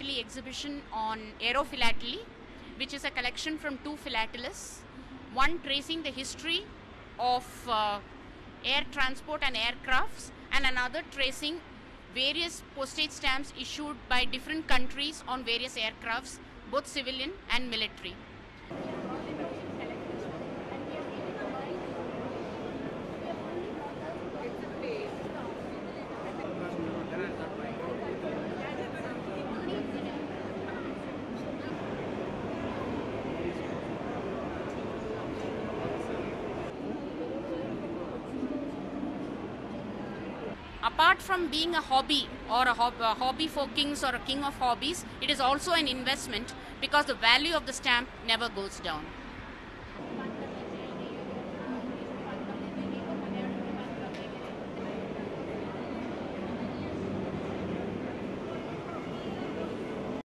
exhibition on aerophilately, which is a collection from two philatelists. One tracing the history of uh, air transport and aircrafts, and another tracing various postage stamps issued by different countries on various aircrafts, both civilian and military. Apart from being a hobby or a, hob- a hobby for kings or a king of hobbies, it is also an investment because the value of the stamp never goes down.